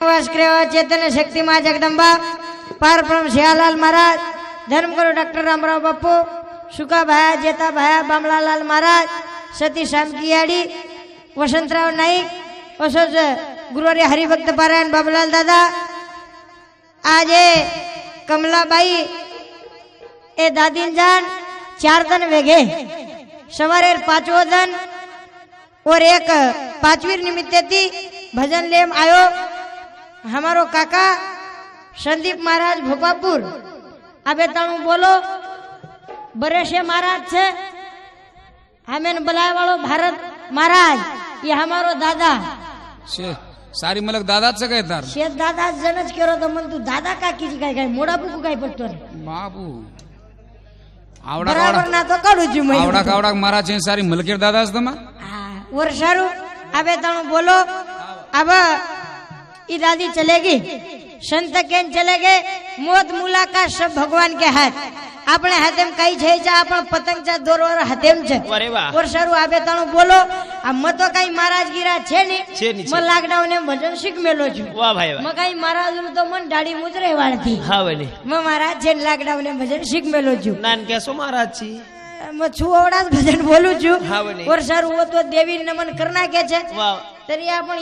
वास क्रिया चैतन्य शक्ती मा जगदंबा पारब्रह्म सियालाल महाराज धर्मगुरु डॉक्टर रामराव बापू सुका भाया जेता भाया बामलालाल महाराज सती सामकियाडी वसंतराव नाईक असंच गुरुवारी हरिभक्त पारायण बाबूलाल दादा आज हे कमलाबाई ए दादीन जान चार दन वेगे सवारे पाचवो दन और एक पाचवीर निमित्ते ती भजन लेम आयो हमारो काका संदीप महाराज भोपापुर अबे तणु बोलो बरेशे महाराज छे। हमें बुलाए वालो भारत महाराज ये हमारो दादा। सारी मलक दादा से कहे तार? शेत दादा जनज करो तो मन तू दादा का की काय काय मोड़ा बुकू काय पडतो रे? बाबू। आवडा बराबर ना तो काढू जी मैं आवडा कावडा महाराज सारी मलकेर दादा असतमा वर्षारू अबे तणु बोलो अब ई दादी चलेगी संत केन चले गए मोत मुलाकात सब भगवान के हाथ આપણે હાથેમ કઈ છે છે આપણ પતંગચા દોરવાર હાથેમ છે અરે વાહ વર્ષારું આબે તાણું બોલો આ મ તો કઈ મહારાજ ગીરા છે ની છે ની, મ છે. લોકડાઉન એમ ભજન શીખ મેલો છું વાહ ભાઈ મ વાહ કઈ મહારાજ નું તો મન દાઢી મુજરે વાળતી હા વળી મ મહારાજ છે લોકડાઉન એમ ભજન શીખ મેલો છું નાન કેસો મહારાજ છી મ છુવડા જ ભજન બોલું છું હા વળી વર્ષારું ઓ તો દેવી નમન કરના કે છે વાહ तरी आपण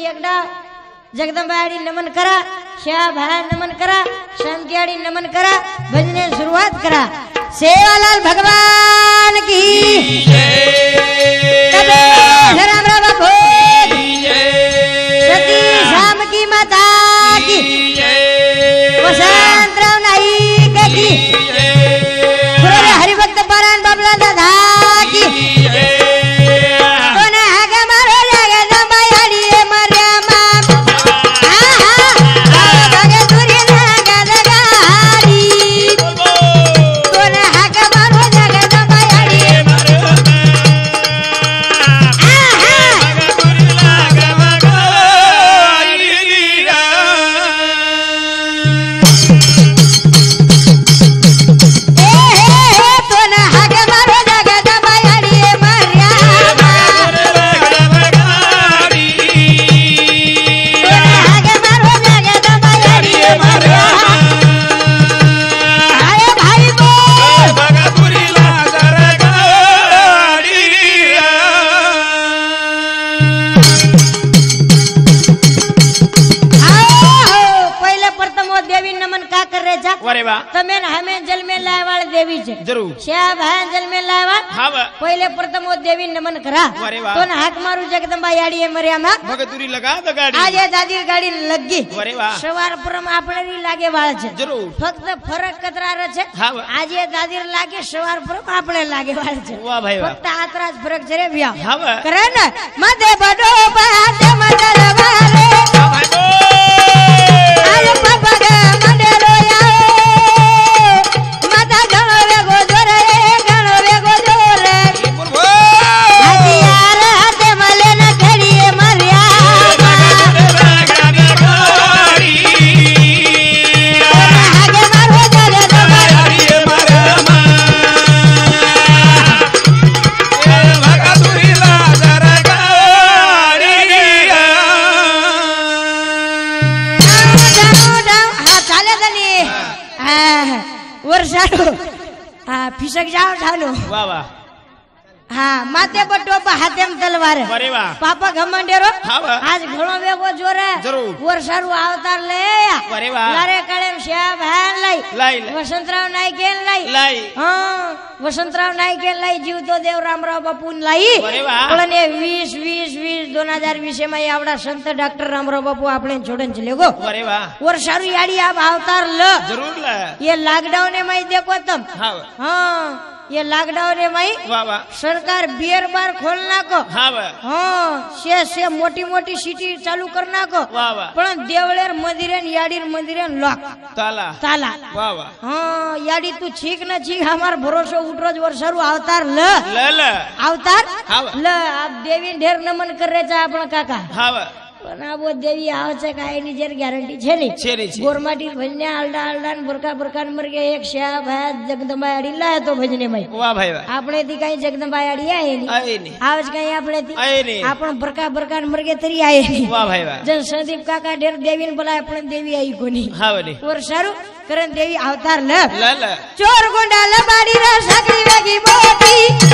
एकदा जगदंबाडी नमन करा श्या भाया नमन करा शांतियाडी नमन करा भजने सुरुवात करा. सेवालाल भगवान की राम राम सती शाम की माता की। की। જગદંબા આપણે લાગે વાળ છે. ફક્ત ફરક કતરાર છે. આજે દાદીર લાગે સવાર પરમ આપણે લાગે વાળ છે. ફક્ત આતરાજ ફરક જરે વ્યા. કરે ને? મધે બડો હાથે બટો પા હાથે તલવાર પાપા ઘમંડેરો આજ ઘણો વેગો જોરે ઓર સારું અવતાર લે લારે કળેમ શ્યામ હાન લઈ વસંતરાવ નાઈ કેન લઈ હા વસંતરાવ નાઈ કેન લઈ જીવતો દેવ રામરાવ બાપુ ને લઈ પણ એ વીસ વીસ વીસ દોન હજાર વીસે માં આવડા સંત ડોક્ટર રામરાવ બાપુ આપણે જોડે જ લેગો ઓર સારું યાડી આપ અવતાર લ જરૂર લે એ લોકડાઉન એમાં દેખો તમ હા એ લાકડાઓ ને માઈ વાહ વાહ. સરકાર બિયર બાર ખોલ નાખો. હા વાહ. હા શે શે મોટી મોટી સિટી ચાલુ કર નાખો. વાહ વાહ. પણ દેવળેર મંદિરે ને યાડીર મંદિરે લોક. તાલા. તાલા. વાહ વાહ. હા યાડી તું છીક ને છીક અમાર ભરોસો ઉઠરો જ વરસારું. આવતાર લ. લ લ. આવતાર લ. આ દેવી ઢેર નમન કરે છે આપણા કાકા. હા વાહ. પણ આ બહુ દેવી આવે છે કાંઈ એની જયારે ગેરંટી છે નહીં છે. ને છે ગોરમાટી ભજને આલડા આલડા ને બરકા બરકા મર ગયા એક શ્યા ભાઈ જગદંબાઈ આડી લાયા તો ભજને ભાઈ વાહ ભાઈ આપણે થી કઈ જગદંબાઈ આડી આયે નહીં. નહીં. આવે જ કઈ આપણે થી આય નહીં. આપણ બરકા બરકા ને મરગે તરી આય નહીં. વાહ ભાઈ વાહ. જન સંદીપ કાકા ઢેર દેવી ને બોલાય પણ દેવી આવી કોની હા વળી. ઓર સારું કરણ દેવી અવતાર લે. ચોર ગોંડા લબાડી રે સકડી વેગી બોટી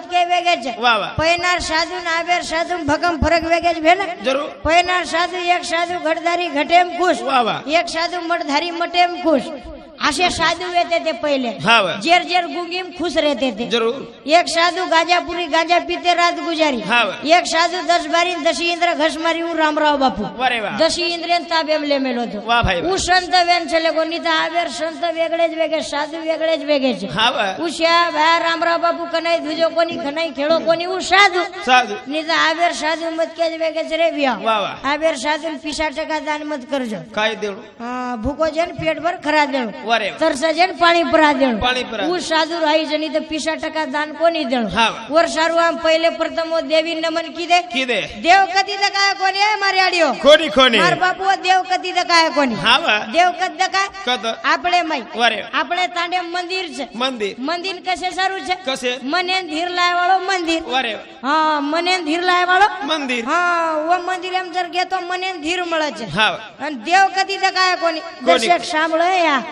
સાધુ કે વેગે છે? પૈનાર સાધુ ના આબેર સાધુ ભગમ ફરક વેગે છે જરૂર. પૈનાર સાધુ એક સાધુ ઘડધારી ઘટેમ ખુશ. એક સાધુ મઠધારી મટેમ ખુશ. असे साधू येते ते पहिले. जेर जेर गुंगीम खुश रहते थे जरूर. एक साधु गाजापुरी गाजा पीते रात गुजारी. एक साधु दस बारी दशी इंद्र घस मारी हूँ रामराव बापू. दशी इंद्र ताबेम ले मेलो तो. उ संत वेन चले को नीता आवेर संत वेगळेच वेगळे साधू वेगळेच वेगळे उशा भया रामराव बापू कनाई धुजो कोणी खनाई खेळो कोणी उ साधू. नीता आवेर साधू मत केच वेगळेच रे बिया. आवेर साधू पिसा टका दान मत करजो. काय देऊ? भूको जन पेट भर खरा देऊ વ્યા વાહ વાહ આવેર સાધુ ને પીસા ટકા દાન મત કરજો ખાઈ દેવું હા, ભૂકો છે ને પેટ ભર ખરા દેણું વારે વાહ તરસે છે ને પાણી ભરા દેણું પાણી ભરા હું સાધુ રહી છે નહીં તો પીસા ટકા દાન કોની દેણું હા. ઓર સારું આમ પહેલે પ્રથમો દેવી નમન કીધે કીધે દેવ કદી દકાય કોની એ મારી આડિયો ખોની ખોની માર બાપુ દેવ કદી દકાય કોની હા વાહ દેવ કદ દકાય કદ આપણે મય વારે આપણે તાંડે મંદિર છે મંદિર મંદિર કશે સારું છે કશે મને ધીર લાય વાળો મંદિર વારે હા મને ધીર લાય વાળો મંદિર હા ઓ મંદિર એમ જર કે તો મને ધીર મળે છે હા અને દેવ કદી દકાય કોની કોની? દર્શક સાંભળો એ યા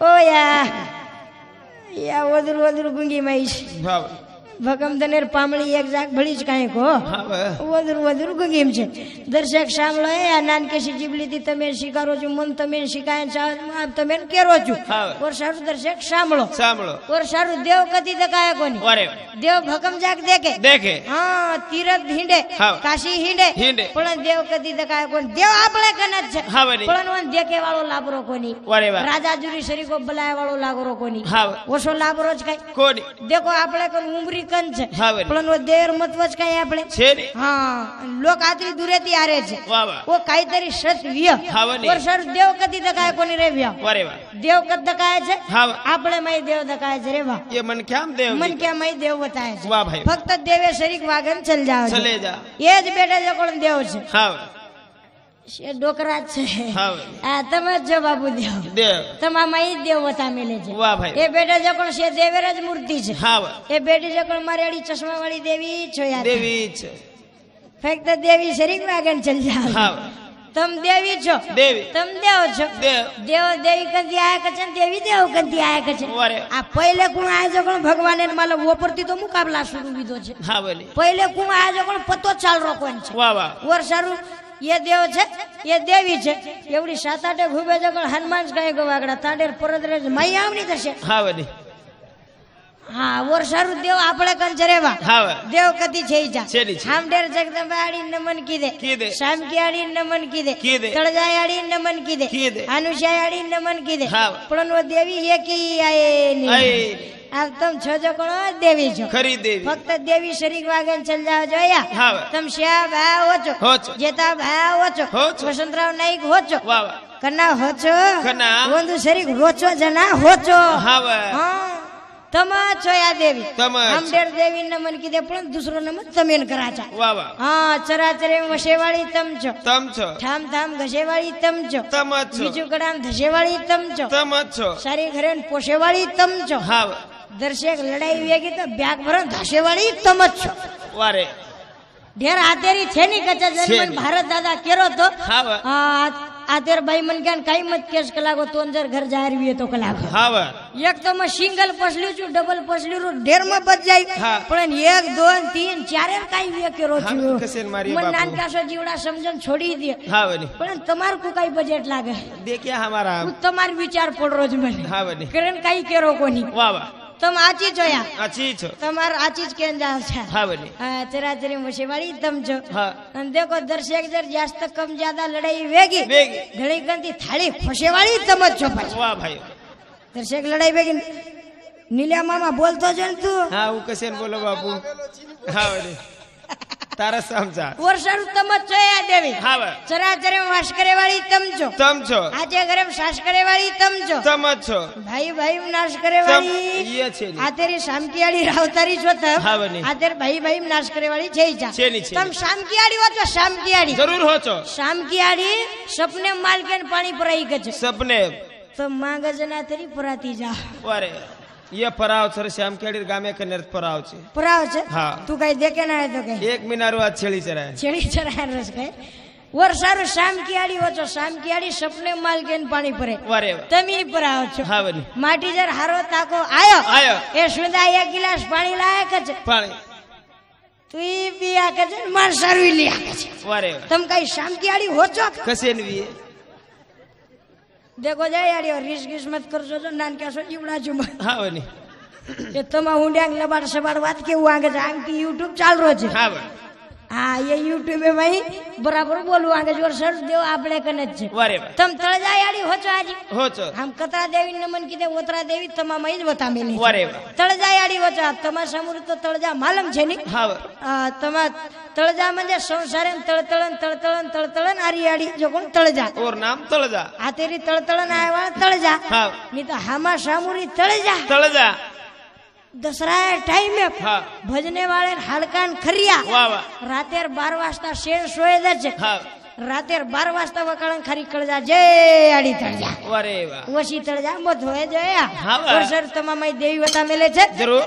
Oh, yeah. Yeah, what do you want to do, ગુંગી mise હા ભગમ દનેર પામળી એક જાગ ભળી જ કાંઈક હો. વધુ વધુ ગગીમ છે. દર્શક સાંભળો એ આ નાનકેશી જીબલીથી તમે શિકારો છો મન તમે શિકાય છો તમે કેરો છો. ઓર સારું દર્શક સાંભળો સાંભળો ઓર સારું દેવ કદી દકાય કોની? દેવ ભગમ જાગ દેખે? દેખે. હા તીરથ હિંડે. કાશી હિંડે. હિંડે. પણ દેવ કદી દકાય કોણ દેવ આપણે કન જ છે. પણ દેખે વાળો લાબરો કોની? રાજા જુરી શરીકો બલાય વાળો લાગરો કોની? ઓછો લાબરો જ કઈ? કોની? દેખો આપણે કોણ ઉમરી કન છે પણ દેર મતવજ કઈ આપણે છે હા લોક આતરી દુરેતી આરે છે ઓ કાઈતરી સત વ્ય ઓર સર દેવ કદી દકાય કોની રે વ્ય અરે વાહ દેવ કદ દકાય છે આપણે મય દેવ દકાય છે રે વાહ એ મન કેમ દેવ મન કેમ મય દેવ બતાય છે વાહ ભાઈ ફક્ત દેવે શરીક વાગન ચલ જાવ ચલે જા એ જ બેટા જો કોણ દેવ છે હા ડોકરા છે. હા. તમે જ જો બાપુ દેવ. દેવ તમામાં ઈ દેવ વતા મેલે છે. વાહ ભાઈ. એ બેટા જકણ છે દેવેરજ મૂર્તિ છે. હા. એ બેટી જકણ મારે અડી ચશ્મા વાળી દેવી છો યાર. દેવી છે. ફક્ત દેવી શરીર આગળ ચલ જાવ હા. તમ દેવી છો? દેવી. તમ દેવ છો? દેવ. દેવી કંદી આયા કચન દેવી દેવ કંદી આયા કચન આ પહેલે કુણ આયા જો કોણ ભગવાને માલ વોપરતી તો મુકાબલા શરૂ વિધો છે. હા બોલી. પહેલે કુણ આયા જો કોણ પતો ચાલ રો છે. વાહ વાહ. ઓર ये देव છે ये देवी છે. एवढी सात आठ घुबे जगळ हनुमान काय गो वागडा तांडेर परत रे माई आवणी तसे हा वनी हा वर्षारू देव आपळे कंच रे बा हा देव छेली छे. हामडेर जगदंबा आडी नमन किदे. किदे. शामकी आडी नमन किदे. किदे. तळजाय आडी नमन किदे. किदे. अनुषा आडी नमन किदे. हाव. पण वो देवी આમ તમ છો જકોણો દેવી છો. ખરી દેવી. ફક્ત દેવી શરીક વાગન ચલ જાવ જોયા. તમ શ્યા ભા ઓછો જેતા ભા ઓછો વસંતરાવ નાઈક હોચો. કના હોચો. કના વંદુ શરીક હોચો જના હોચો. હા તમા છો આ દેવી. આમડેર દેવી નમન કીધે પણ દુસરો નમન તમે કરાચા હા ચરાચરે વશેવાળી તમ છો. તમ છો. ઠામ ઠામ ઘસેવાળી તમ છો. તમ છો. બીજું કડામ ધસેવાળી તમ છો. તમ છો. સારી ઘરે પોષેવાળી તમ છો. હા दर्शक लड़ाई वेगी तो ब्याग भर धाशेवाड़ी तमचो वारे. ढेर आदेरी छे नी कचा जन मन भारत दादा केरो तो. आतेर वा भाई मन के काही मत केस के लागो तो अंदर घर जाहिर वी तो के एक तो मैं सिंगल पसलियो छु डबल पसलियो रो ढेर में बच जाई. पण एक दोन तीन चार एक काही वे केरो छु. हां कसेन मन नान कासो जीवड़ा समझन छोड़ी दिए पण तुम्हार को काही बजट लागे? देखिया हमारा. तुम्हार विचार पड़ रोज में हां वा करण काही केरो कोनी वाह वाह તમ આચી જોયા આચી છો તમાર આચી જ કેન જાવ છે હા બોલી હા જરા જરી મુશે વાળી તમ જો હા અને દેખો દર્શક જર જાસ્ત કમ જ્યાદા લડાઈ વેગી વેગી ઘણી ગંદી થાળી ફસે વાળી તમ જ છો પાછી વાહ ભાઈ દર્શક લડાઈ વેગી નીલા મામા બોલતો જ ને તું હા હું કશે બોલો બાપુ હા બોલી તારા સમજા. વર્ષણ તમ છો આ દેવી. હાવ. જરા જરે વાળી તમ છો. તમ છો. આજે ગરમ સાસ વાળી તમ છો. તમ જ છો. ભાઈ ભાઈ નાશ કરે વાળી એ છે આ તેરી શામકીયાળી રાવતારી છો તમ. હાવની. આ તેર ભાઈ ભાઈ નાશ કરે વાળી છે જા તમ શામકીયાળી હો છો જરૂર હો છો. શામકીયાળી સપને માલકેન પાણી પરાઈ ગજ. સપને. તો માં ગજના તરી પરાતી જા. અરે ये पराव सर श्याम खेड़ी गामे के निर्त पराव छे પરાવ છે હા. તું કઈ દેખે ના તો કઈ एक मीनारो आज छेड़ी चराय છેડી ચરાય રસ કઈ વર્ષારું શામકીયાળી વચો શામકીયાળી સપને માલ કેન પાણી ભરે वारे તમે પરાવ છો हा वनी માટી જર હારો તાકો આયો आयो એ સુધા એક ગિલાસ પાણી લાયક છે पानी તું ઈ બી આકે છે ને માર સારું લી આકે છે वारे તમ કઈ શામકીયાળી હોચો कसे देखो जा यार यो रिस गिस मत करजो जो नानक्या सो इवडा मत हा वनी ये तमा हुंड्यांगला बारसे बार बात के वांग जांग की YouTube चाल रोज हा હા એ યુટ્યુબ એ ભાઈ બરાબર બોલવું આગે જોર સર દેવ આપણે કને જ છે वारे તમ તળજા યાડી હોચો આજી हो છો આમ કતરા દેવી નમન કીધે ઓતરા દેવી તમામ જ વતા મેલી છે. वारे તળજા યાડી વચો તમા સમુર તો તળજા માલમ છે ની हा व આ તમા તળજા म्हणजे संसारे तळतळण तळतळण तळतळण आरियाडी जो कोण तळजा और नाम तळजा आ तेरी तळतळण आहे वाळ तळजा हा मी तर हामा सामुरी तळजा तळजा દસરા ટાઈમે ભજને વાળે હાડકાન ખરિયા. રાતે બાર વાજતા શેર સોય જ રાતેર બાર વાજતા વકાળણ ખરી કળજા જય આડી તળજા અરે વાહ વસી તળજા મત હોય જયા સર તમામ દેવી વતા મેલે છે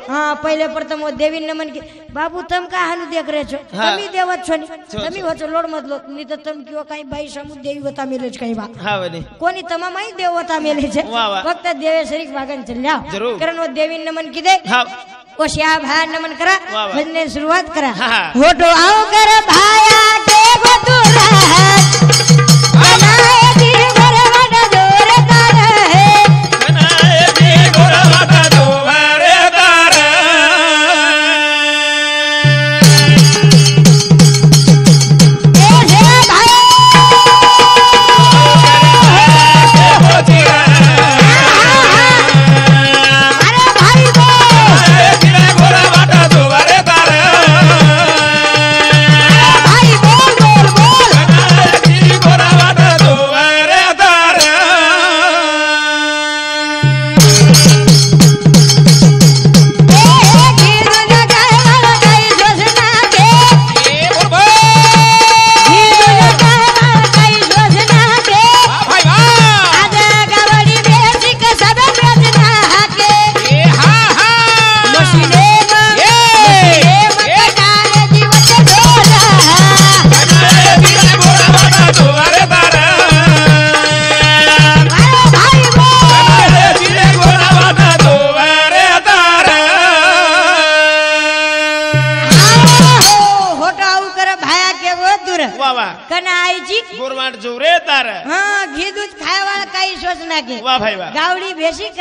હા પહેલે પર તમો દેવી નમન કે બાબુ તમ કા હાનું દેખ રે છો તમે દેવત છો ને તમે વચો લોડ મત લો ની તો તમ કયો કાઈ ભાઈ સમુ દેવી વતા મેલે છે કઈ વાત હા વની કોની તમામ આઈ દેવતા મેલે છે ફક્ત દેવેશ્વરી વાગન ચલ્યા કરણો દેવી નમન કીધે ઓશિયા ભાઈ નમન કરા ભજન શરૂઆત કરા હોટો આવો કર ભાયા 都来。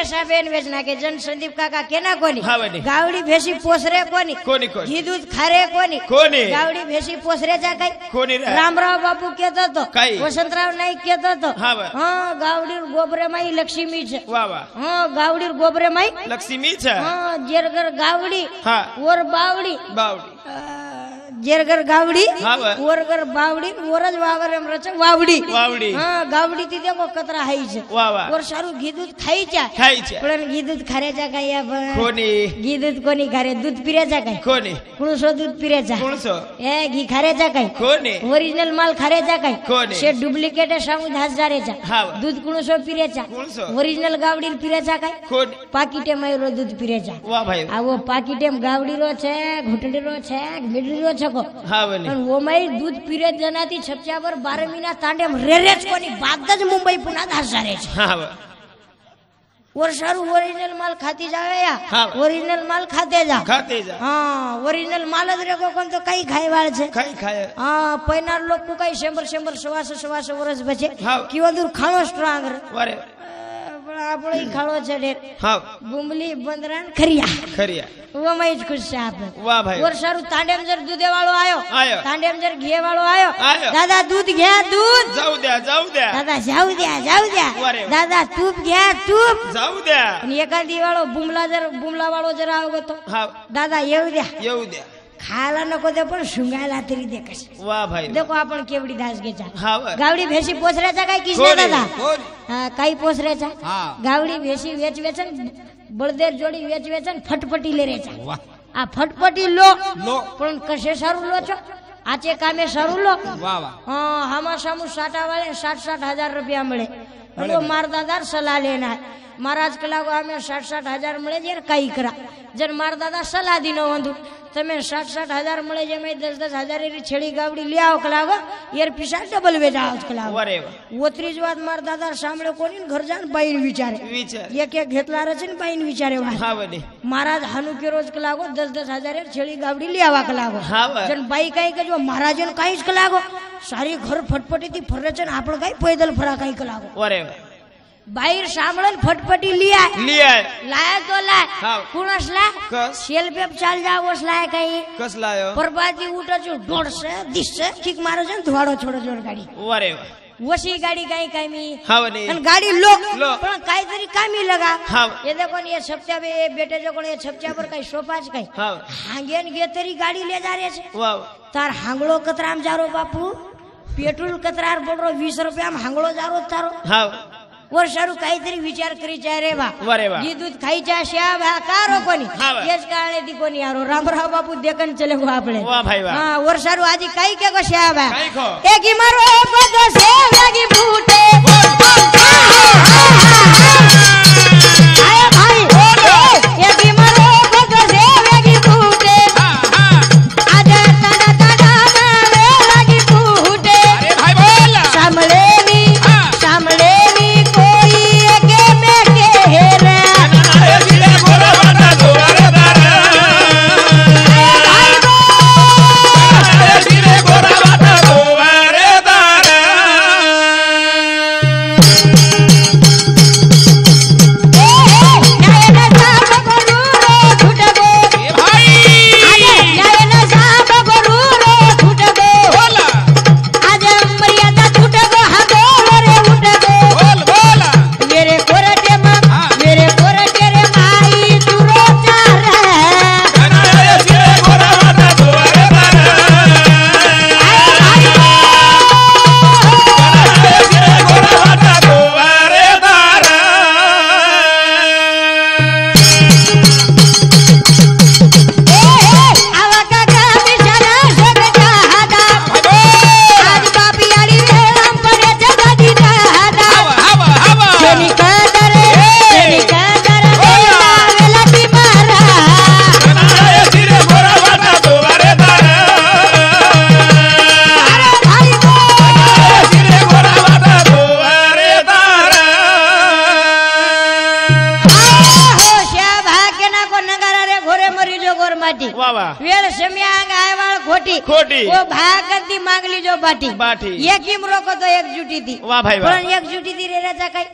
ભેસી કશા બેન વેચ નાખે જન સંદીપ કાકા કેના કોની. ગાવડી ભેસી પોસરે કોની? કોની દૂધ ખારે કોની? કોની? ગાવડી ભેસી પોસરે જા કઈ? કોની? રામરાવ બાપુ કેતો તો કઈ? વસંતરાવ નાઈક કેતો તો હા, ગાવડી ગોબરે માં લક્ષ્મી છે. હા ગાવડી ગોબરે માં લક્ષ્મી છે? હા જેરગર ગાવડી ઓર બાવડી. બાવડી. जेरगर गावडी वरगर बावडी वरज वावर वावडी वावडी हा गावडी तिथे एकत्र राहायचं वर सारू घी खायच्या खायच्या पण घी दूध खाऱ्याचा काय आपण कोणी घी दूध कोणी खारे दूध पिऱ्याचा काय कोणी कुणस दूध पिऱ्याचा कुणस ए घी खाऱ्याचा काय कोणी ओरिजिनल माल खाऱ्याचा काय कोणी शे डुप्लिकेट सांगू धास जाऱ्याचा दूध कुणस पिऱ्याचा ओरिजिनल गावडी पिऱ्याचा काय कोणी पाकिटे मयूर दूध पिऱ्याचा वा भाई आवो पाकिटे गावडी रो छे घुटडी रो छे मिडली रो छे ઓરિજિનલ ગાવડી પીરે ચા કાય કોની પાકીટે માયરો દૂધ પીરે ચા વાહ ભાઈ આવો પાકીટેમ ગાવડીરો છે ઘૂંટડીરો છે મીડરીરો છે કો હા બની પણ ઓમાઈ દૂધ પીરે જનાથી છપચા પર બારે મહિના તાંડેમ રેરે જ કોની બાદ જ મુંબઈ પુના દાસારે છે હા વાહ ઓર સારું ઓરિજિનલ માલ ખાતી જાવે હા. યા ઓરિજિનલ માલ ખાતે જા ખાતે જા હા ઓરિજિનલ માલ જ રેકો કોણ તો કઈ ખાઈ વાળ છે ખાઈ ખાય હા પૈનાર લોક કઈ શેમ્બર શેમ્બર સવાસો સવાસો વર્ષ બચે હા. કેવો દૂર ખાણો સ્ટ્રોંગ રે વારે પણ આપણો ઈ ખાણો છે ઢેર હા. ગુમલી બંદરાન ખરિયા. ખરિયા. ઓમાં જ ખુશ છે આપણે. વાહ ભાઈ. ઓર સારું તાંડેમજર દૂધે વાળો આયો. આયો. તાંડેમજર ઘે વાળો આયો. દાદા દૂધ ઘે દૂધ. જાઉ દે જાઉ દે. દાદા જાવ દે જાવ દે. દાદા તૂપ ઘે તૂપ જાઉ દે. અને એકાદી વાળો બુમલા જર બુમલા વાળો જરા આવ્યો તો હા. દાદા એવું દે. એવું દે. खायला नको दे पण शुंगायला तरी दे कस वा भाई. देखो आपण केवडी घास घ्यायचा. गावडी भेशी पोचऱ्याचा काय किस्सा दादा? काही पोचऱ्याचा गावडी भेशी वेच वेचन बळदेव जोडी वेच वेचन फटफटी लेरेचा आ फटफटी लो. लो. पण कसे सारू लोचो आचे कामे सारू लो. हमा सामू साठा वाले साठ साठ हजार रुपया मिळे. मारदादार सलाह लेणार. महाराज के लागू हमें साठ साठ हजार मिले जे कई करा. जन मार दादा सलाह दी नो वंदु तमे साठ साठ हजार मिले जे मैं दस दस हजार री छेड़ी गावड़ी लिया हो कलाव यार पिशाच डबल वे जाओ उस कलाव वरे वो. त्रिज बाद मार दादा सामने कोनी घर जान बाइन विचारे. एक ये क्या घेतला रचन बाइन विचारे वा हाँ बने महाराज हनु के रोज कलाव दस दस हजार री छेड़ी गावड़ी लिया हुआ कलाव जन बाई कहीं का जो महाराज ने कहीं इस कलाव सारी घर फटफटी थी फर्रचन आप लोग कहीं पैदल फरा कहीं कलाव वरे बाहेर सांभळून फटफटी लिहाय लिहाय लाय तो लाय हाव. कुणस लाय कस? शेलपेप चाल जावस लाय काही। कस लायो? परबाजी उठचो डोडस दिसस किक मारो जन धुवाडो छोडो जोड गाडी। वरे वशी गाडी काही कामी। हाव नाही. गाडी लोक। लोक. पण काहीतरी कामी लगा। हाव. हे कोण हे छपच्या बेटे कोण हे छपच्यावर काही सोपाच काही। हाव हांगेन गे तरी गाडी ले जा रे छे। वाव તાર હાંગળો કતરામ જારો बापू। पेट्रोल કતરાર પડરો વીસ રૂપિયામાં હાંગળો જારો જ તારો હાव વર્ષારું કાંઈતરી વિચાર કરી જાય રેવા કીધું ખાઈ જશે આ ભા કારો કોની એ જ કારણે દી કોની આરો રામરાવ બાપુ દેકન ચલે ગો આપણે હા વર્ષારું આજે કઈ કે કશે આ ભા એ કી મારો પદ સેવાગી ફૂટે बाटी। बाटी ये किमरो को तो एक जूटी दी वाह भाई वाह। एक जूटी दिसता काय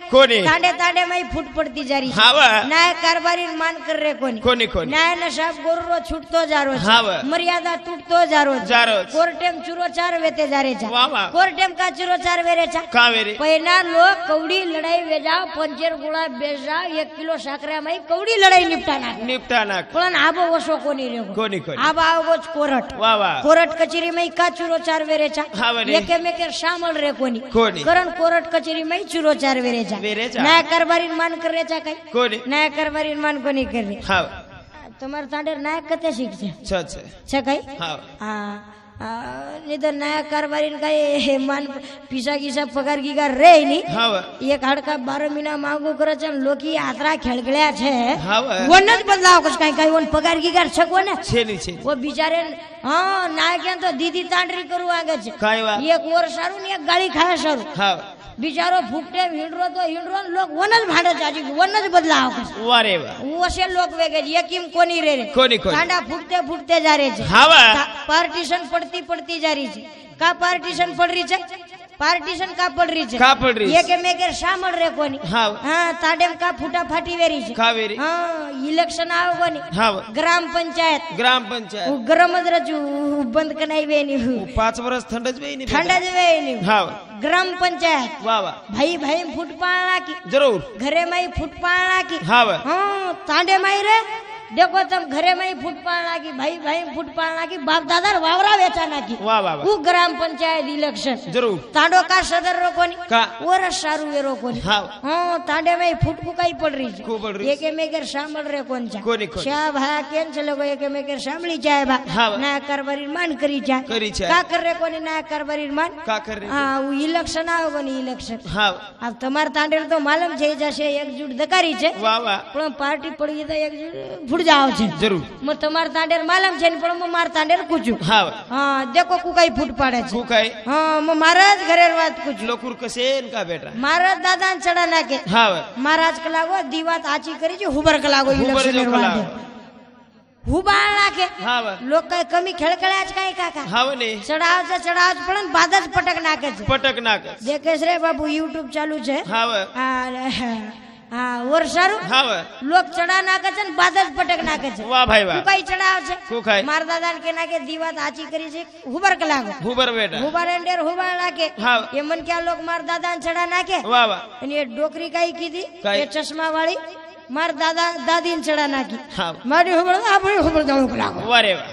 वेजा पंचर गुळा बेजा एक किलो साखरा मई कवडी लड़ाई निपटाना निपटाना पण आबो वसो कोणी रे कचेरी मई का चुरो चार वेरे चा एकेमेके शामल रे कोणी कोणी कोरट कचेरी माई चुरो चार कर वेरेचा वेरेचा नाही कर बरीन मन करायचा काय कोणी नाही कर बरीन मन कोणी करे हा तुम्हारे तांडे नायक कते शिकचे अच्छा अच्छा अच्छा काय हा नहीं तो नया कारोबार इनका ये मान पिसा किसा पगार की कर रे नहीं। हाँ एक हड़का बारह महीना मांगो करो चल लोकी यात्रा खेल छे। हाँ वो न बदलाव कुछ कहीं कहीं वो पगार की कर छको ना। छे नहीं छे। वो बिचारे हाँ नायक तो दीदी तांडरी करू आगे छे। ये और सारू एक गाड़ी खाया सारू। हाँ बिचारो फुकटे हिडरो तो हिडरो लोक वनज भांडत जाजी वनच बदला अरे वसे लोक वेगळे ये किम कोणी रे रे। कोणी कोणी भांडा फुटते फुटते जा रहे छे। हाँ पार्टीशन पडती पडती जा रही छे। का पार्टीशन पड रही छे? પાર્ટીશન કા પડ રહી છે કા પડ રહી છે? એક મેકે શામળ રે કોની હા હા તાડેમ કા ફૂટા ફાટી વેરી છે કાવેરી હા ઇલેક્શન આવ કોની હા ગ્રામ પંચાયત ગ્રામ પંચાયત હું ગરમ જ રજુ બંધ કનાઈ વેની હું પાંચ વર્ષ ઠંડ જ બેની ઠંડા જ વેની હા ગ્રામ પંચાયત વાહ વાહ ભાઈ ભાઈ ફૂટ પાળ નાખી જરૂર ઘરે માં ફૂટ પાળ નાખી હા વાહ હા તાંડે માઈ રે देखो तुम घरे में ही फुटपाल नाकी भाई भाई फुटपाल नाकी बाप दादा ने वावरा बेचा नाकी वाह वाह वो ग्राम पंचायत इलेक्शन जरूर तांडो का सदर रोको नहीं का और सारू ये रोको नहीं हां हां तांडे में फुटकू काई पड़ रही है को पड़ रही एक में कर सांभळ रे कोण जा कोणी कोणी शा भा केन चले को एक में कर सांभळी जाय बा ना करबरी मान करी जाय करी जाय का कर रे कोणी ना करबरी मान का कर रे हां वो इलेक्शन आवे कोणी इलेक्शन हां अब તમાર તાંડેર તો માલમ થઈ જશે એકજૂટ દકારી છે વાહ વાહ પણ પાર્ટી પડી જાય એકજૂટ છૂટ જાવ છે જરૂર મો તમાર તાંડેર માલમ છે ને પણ મો માર તાંડેર કુચું હા હા દેખો કુકાઈ ફૂટ પાડે છે કુકાઈ હા મો મારા જ ઘરેર વાત કુચું લોકુર કસે ને કા બેટા મારા દાદા ને ચડા નાખે હા મહારાજ કલાગો દીવાત આચી કરી છે હુબર કલાગો ઈ લક્ષણ વાંધે હુબાળ નાખે લોક કઈ કમી ખેળખેળ્યા જ કઈ કાકા હવે નહીં ચડાવ છે ચડાવ જ પડે ને બાદ જ પટક નાખે છે પટક નાખે જે કેશ રે બાબુ યુટ્યુબ ચાલુ છે હવે હા હા ઓર સારું હા વાહ લોક ચડા નાખે છે ને બાદ જ પટક નાખે છે વાહ ભાઈ વાહ કુકાઈ ચડાવ છે કુકાઈ. મારા દાદા ને કે નાખે દીવાત આચી કરી છે હુબર કલાગો હુબર બેટા હુબર એન્ડેર હુબાળ નાખે હા એ મન ક્યાં લોક મારા દાદા ને ચડા નાખે વાહ વાહ અને એ ડોકરી કઈ કીધી કઈ? એ ચશ્મા વાળી માર દાદા દાદી ને ચડા નાખી હા મારી ખબર આપણી ખબર જાણું લાગો વારે વાહ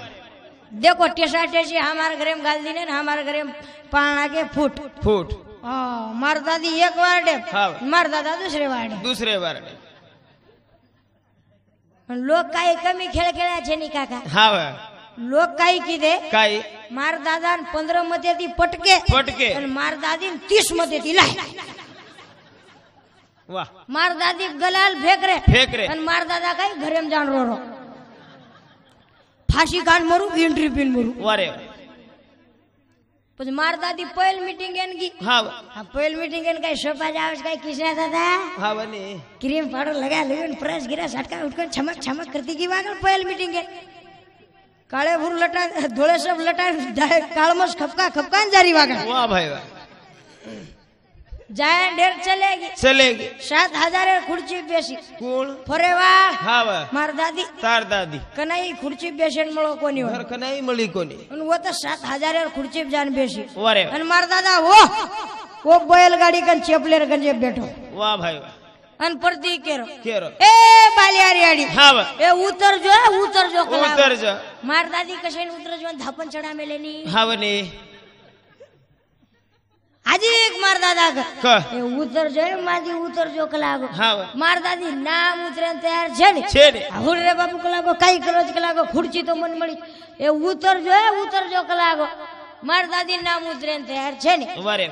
देखो टेसा टेसी हमारे घरे में गाल दी ने हमारे घरे में पाना के फूट फूट हो, मारदादी एक वार्ड मार मारदादा दुसरे वार्ड दुसरे वारडे लोक काही कमी खेळ खेळायचे नाही काका. हा लोक काही किदे? काय मारदादा पंधरा मध्ये ती पटके. पटके. आणि मारदादी तीसमध्ये ती लाय वा. मारदादी गलाल फेकरे. फेकरे. आणि मारदादा काही घरेम जाण फाशी खान मरू इंट्री पिन मरू. वारे પછી માર દાદી પહેલ મીટિંગ એન ગઈ હા વાહ આ પહેલ મીટિંગ એન કઈ સોપા જાવ કઈ કિસના દાદા હા વાહ ને ક્રીમ પાડો લગા લ્યો ને પ્રેસ गिरा સટકા ઉઠકો છમક છમક કરતી ગઈ વાગલ પહેલ મીટિંગ એ કાળે ભૂર લટા ધોળે સબ લટા કાળમસ ખપકા ખપકા ને જારી વાગલ વાહ ભાઈ વાહ जाए डेर चलेगी। चलेगी। सात हजार खुर्ची बेसी कोण फरे वा। मार दादी। तार दादी। कनाई खुर्ची बेसन मलो कोनी घर कनाई मली कोनी आणि वो तो सात हजार खुर्ची जान बेसी वरे अन मार दादा वो। वो बैलगाडी कन चेपलेर कन जे बैठो। वा भाई अन आणि केरो। केरो। ए बालियारी आडी। हा ए उतर जो उतर जो उतर जो। मार दादी कशेन उतर जो धापन चढा मेलेनी। हा वने आजी एक मार दादा का? उतर जो मादी उतर जो कलागो हाँ। मार दादी नाम उतरे तैयार छेने। छेने। हुड़ रे बाबू कलागो कई करो कलागो खुर्ची तो मन मड़ी ए उतर जो है उतर जो कलागो मार दादी नाम उतरे तैयार छेने।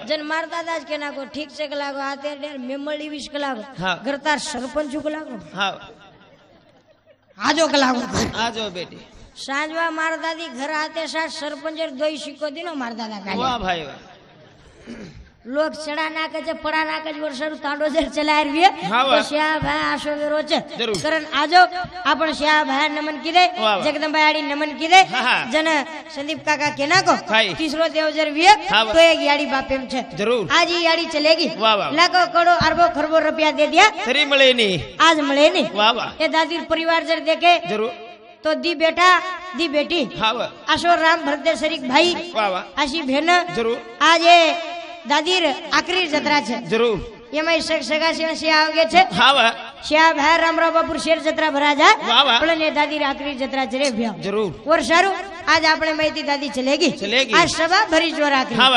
जन मार दादा के नागो ठीक से कलागो आते डेर मेमड़ी विश कलागो हाँ। घर तार सरपंच कलागो हाँ। आजो कलागो आजो बेटी। सांजवा मार दादी घर आते साथ सरपंच दो सिक्को दिनो मार दादा का वाह भाई वाह માર દાદી ઘર હાથે સાથ સરપંચ દોઈ સિક્કો દીનો માર દાદા વાહ કાઢ્યા ભાઈ વાહ लोक चढा नाके છે પડા નાકે જ વર્ષારું તાંડો જર ચલાય રહીએ હા, વાહ. તો શ્યા ભાઈ આશો વેરો છે જરૂર. કરણ આજો આપણ શ્યા ભાઈ નમન કીધે વાહ, વાહ. જગદંબા આડી નમન કીધે હા, હા. જન સંદીપ કાકા કેના કો ખાઈ. તીસરો દેવજર વિયે હા, વાહ. તો એક યાડી બાપેમ છે જરૂર આજ ઈ યાડી ચલેગી વાહ, વાહ. લાખો કરોડો અરબો ખરબો રૂપિયા દે દિયા ફરી મળે નહીં आज મળે નહીં વાહ વાહ એ દાદી પરિવાર જર દેખે જરૂર તો દી બેટા દી બેટી હા વાહ આશો રામ ભરતેર શરીક ભાઈ વાહ વાહ આશી બહેન જરૂર આજે દાદીર આખરી જત્રા છે. જરૂર. એમાં સગ સગા સિંહ સિંહ આવે છે. હા શ્યા ભાઈ રામરાવ બાપુર શેર જત્રા ભરા જાય વાહ, વાહ. પણ એ દાદીર આખરી જત્રા છે રે ભ્યા. જરૂર. ઓર સારું આજ આપણે માહિતી દાદી ચલેગી. આ સભા ભરી જો રાખી હા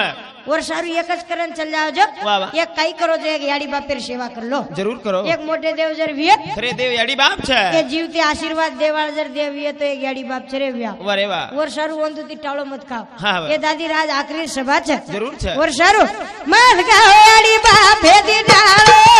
વાહ ઓર સારું એક જ કરન ચલ જાવજો વાહ, વાહ. એક કઈ કરો છો એક યાડી બાપેર સેવા કર લો જરૂર કરો એક મોટે દેવજર વિયે ખરે દેવ યાડી બાપ છે કે જીવતે આશીર્વાદ દેવાળ જર દેવીએ તો એક યાડી બાપ છે રે વ્યા વારે વાહ ઓર સારું વંદુથી ટાળો મત ખાવ હા, વાહ. એ દાદી રાજ આખરી સભા છે જરૂર છે ઓર સારું મત ખાવ યાડી બાપ ભેદી ટાળો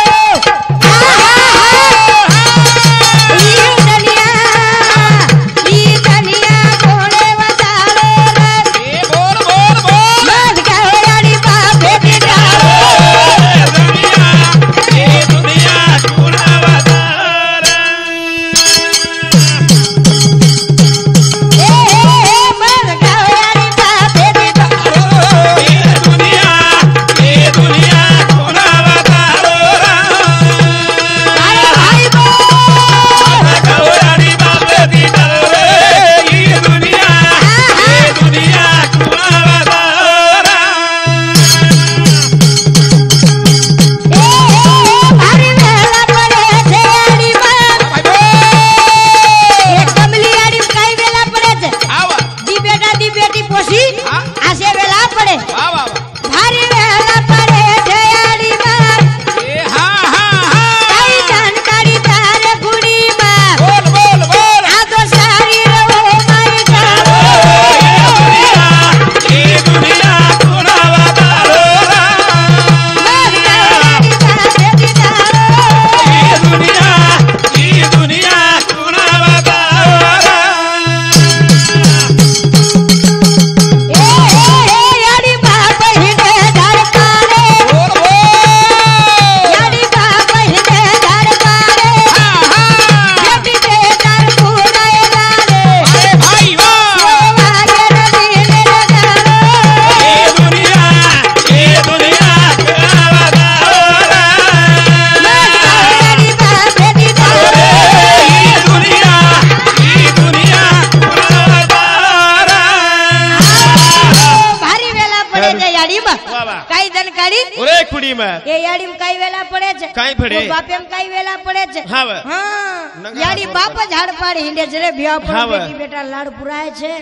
એ યાડી કાઈ વેલા પડે છે. કાંઈ પડે? બાપ એમ કાઈ વેલા પડે છે. હા. હા યાડી બાપ જ હાડ પાડી હિંડે છે રે ભ્યા પડે બેટા લાડ પુરાય છે.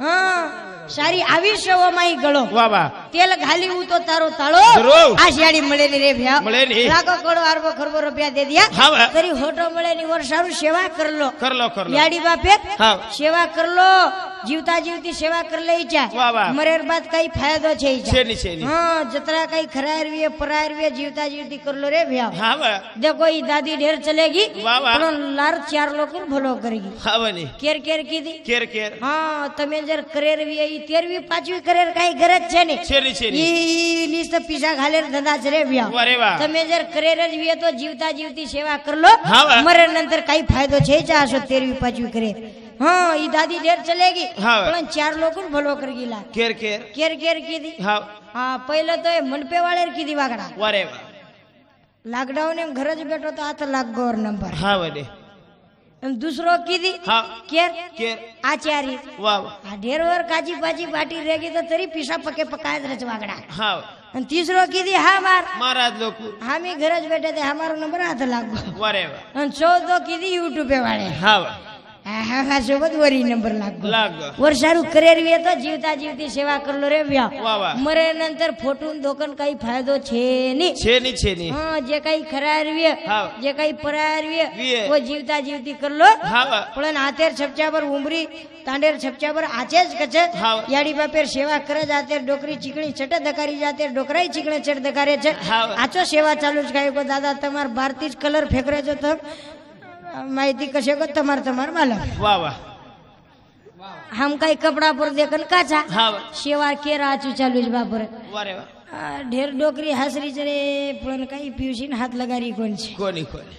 હા. સારી આવી શોમાં ઈ ગળો વાહ વાહ તેલ ઘાલી હું તો તારો તાળો જરૂર. આ શિયાળી મળે ની રે ભ્યા મળે ની. લાખો કરોડો અરબો ખરબો રૂપિયા દે દિયા હા વાહ. તરી હોટો મળે ની વર સારું સેવા કર લો કર લો કર લો યાડી બાપે હા. સેવા કર લો જીવતા જીવતી સેવા કર લઈ જા વાહ, વાહ. મરેર બાદ કઈ ફાયદો છે ઈ જા. છે ની છે ની હા જતરા કઈ ખરારવીએ પરારવીએ જીવતા જીવતી કર લો રે ભ્યા હા વાહ देखो ई दादी ढेर चलेगी वाह, वाह। પણ લાર ચાર લોકો ભલો કરેગી હા બની કેર કેર કીધી કેર કેર હા તમે જર કરેરવી ઈ તેરવી પાંચવી કરેર કઈ ગરજ છે ને છે ની છે ની ઈ લીસ્ટ પીસા ઘાલે ધંધા છે રે ભ્યા વારે વાહ તમે જર કરેર જ વીએ તો જીવતા જીવતી સેવા કર લો હા, વાહ. મરે નંતર કઈ ફાયદો છે ચારસો તેરવી પાંચવી કરે હા ઈ દાદી ઢેર ચલેગી હા, વાહ. પણ ચાર લોકો ભલો કરગી લા કેર કેર કેર કેર કીધી હા હા પહેલા તો એ મનપે વાળે કીધી વાગડા વારે વાહ લોકડાઉન એમ ઘર જ બેઠો તો આ તો લાખ ગોર નંબર હા વડે એમ દૂસરો કીધી કેર કેર. આચારી વાહ આ ઢેર વર કાજી પાજી પાટી રેગી તો તરી પીસા પકે પકાય રચ વાગડા હા. અને ત્રીસરો કીધી હા માર મહારાજ લોકો. હામી ઘરે જ બેઠે તે અમારો નંબર હાથ લાગો વારે અને ચૌદો કીધી યુટ્યુબે વાળે. હા सोबत वरी नंबर लागतो. वर शाहरुख करेर येतो जीवता जीवती सेवा करलो रे व्या मरे नंतर फोटून धोकन काही फायदो छेनी छेनी. छेनी जे काही खरार व्य जे काही परा व्य वो जीवता जीवती करलो. पण आतेर छपच्यावर उमरी तांडेर छपच्यावर आचेच कच याडी बापेर सेवा कर जाते डोकरी चिकणी छट धकारी जाते डोकराई चिकणे छट धकारे आचो सेवा चालूच काय दादा तमार भारतीच कलर फेकरायचो तर माहिती कसे ग? तमार तमार मला वा वा. हम काही कपडा पर देखन काचा? शेवा केरा आचू चालू बापर. ढेर डोकरी हसरी रे पण काही पिवशी हात लगारी कोणची? कोणी कोणी?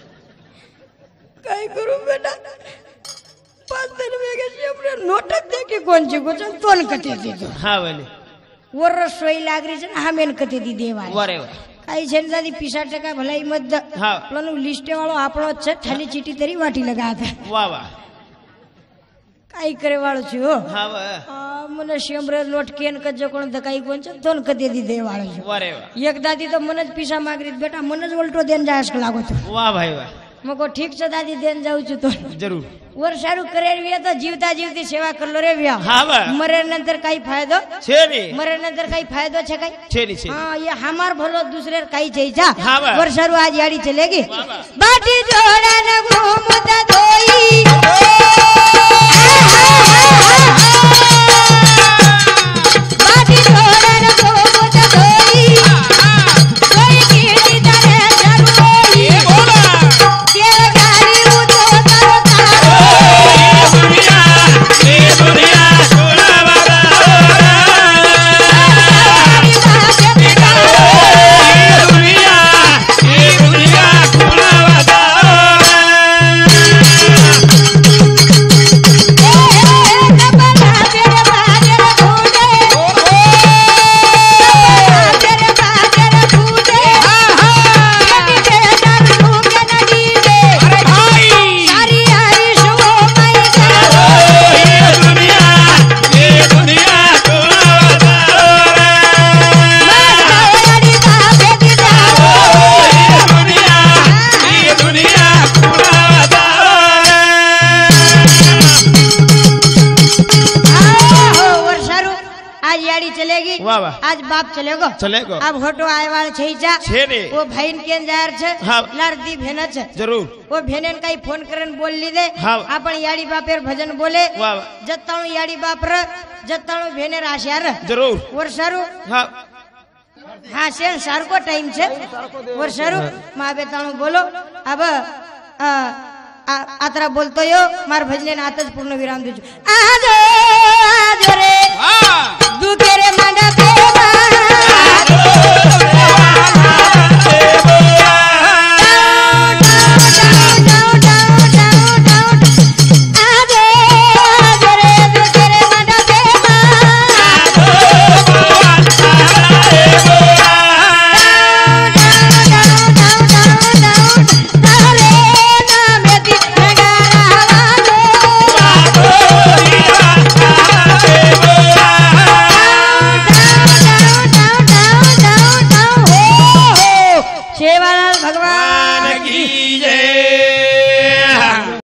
काय करू बेटा? पाच दिन वेगळे नोटच दे की कोणची कोण तोन कटे हा वर सोयी लागरीच ना हा मेन कटे ती देवा આ જેનતાથી પીસા ટકા ભલા હિંમત હા. પેલાનું લિસ્ટે વાળો આપણો જ છે. ખાલી ચીટી તરી વાટી લગા હતા વાહ વાહ. કાઈ કરે વાળો છું હો. હા મને શેમરે લોટ કેન કજો કોણ ધકાઈ કોણ છે ધોન કદી દીધે વાળો છું. વારે વાહ. એક દાદી તો મને જ પીસા માગરી બેટા મને જ ઉલટો દેન જાયશ લાગો તો વાહ ભાઈ વાહ. મકો ઠીક છે દાદી દેન જાઉં છું તો જરૂર ઓર સારું કરેવીએ તો જીવતા જીવતી સેવા કરલો રે વ્યા હા મરે નંતર કઈ ફાયદો છે નહીં મરે નંતર કઈ ફાયદો છે કઈ છે નહીં છે હા એ હમાર ભલો દૂસરે કઈ જઈ જા ઓર સારું આજ યાડી ચલેગી બાટી જોડા ને ઘૂમતા ધોઈ चलेगो अब होटो आए वाले छै जा। वो भैन के जायर छे हाँ। नरदी भेन ज़रूर। वो भेनन काई फ़ोन करन बोल ली दे हाँ। अपन याड़ी बापेर भजन बोले। वाह जत्ताणु याड़ी बाप रे जत्ताणु भेनेर आशार ज़रूर। और सारू हाँ। हाँ से सारू को टाइम छे। और सारू माँ बेताणु बोलो। अब आ आतरा बोलतो यो मार भजने आतच पूर्ण विराम देजो। आजो आजो रे। हाँ। दुखेरे मांडा पे